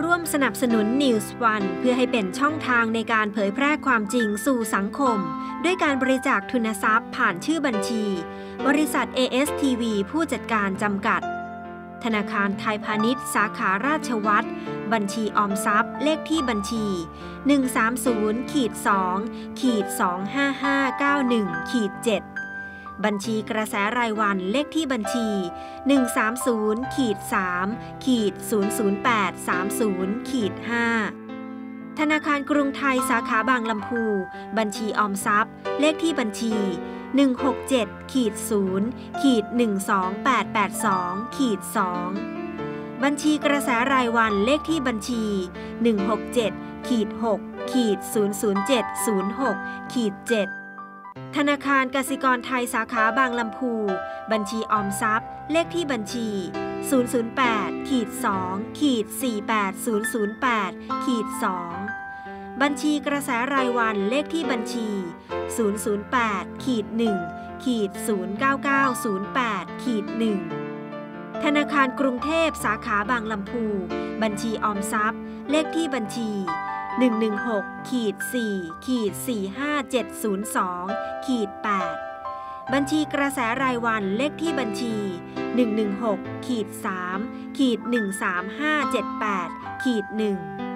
ร่วมสนับสนุน News One เพื่อให้เป็นช่องทางในการเผยแพร่ความจริงสู่สังคม ด้วยการบริจาคทุนทรัพย์ผ่านชื่อบัญชี บริษัท ASTV ผู้จัดการจำกัด ธนาคารไทยพาณิชย์ สาขาราชวัตรบัญชีออมทรัพย์ เลขที่บัญชี 130-2-25591-7 บัญชีกระแสรายวันเลขที่บัญชี 130ขีด3ขีด00830ขีด5ธนาคารกรุงไทยสาขาบางลำพู บัญชีออมทรัพย์ เลขที่บัญชี 167ขีด0ขีด12882ขีด2บัญชีกระแสรายวันเลขที่บัญชี 167ขีด6ขีด00706ขีด7 ธนาคารกสิกรไทยสาขาบางลำพู บัญชีออมทรัพย์ เลขที่บัญชี 008ขีด2ขีด48008ขีด2บัญชีกระแสรายวันเลขที่บัญชี 008ขีด1ขีด09908ขีด1ธนาคารกรุงเทพสาขาบางลำพู บัญชีออมทรัพย์ เลขที่บัญชี 116ขีด4ขีด45702ขีด8บัญชีกระแสรายวันเลขที่บัญชี 116ขีด3ขีด13578ขีด1